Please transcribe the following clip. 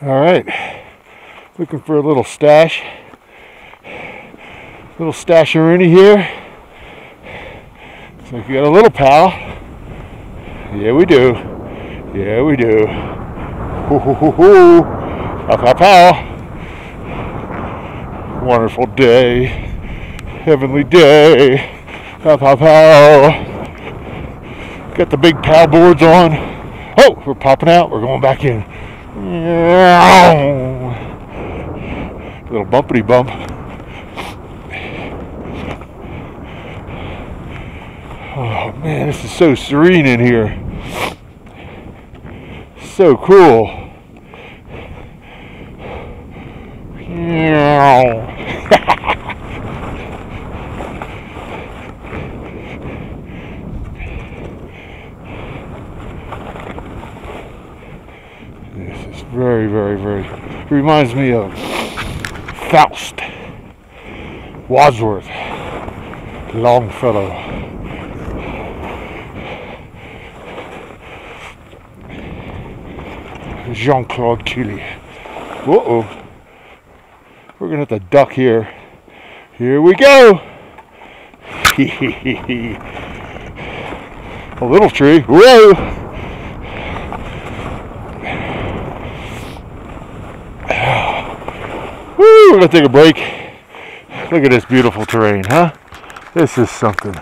All right, looking for a little stash. Little stasheroonie here. So you got a little pal. Yeah, we do. Yeah, we do. Hoo hoo hoo hoo. Pow pow pow. Wonderful day. Heavenly day. Pow pow pow. Got the big pow boards on. Oh, we're popping out. We're going back in. Little bumpity bump. Oh man, this is so serene in here. So cool. This is very, very, very. Reminds me of Faust, Wadsworth, Longfellow. Jean Claude Killy. Oh. We're gonna have to duck here. Here we go. A little tree. Whoa! Woo! We're gonna take a break. Look at this beautiful terrain, huh? This is something.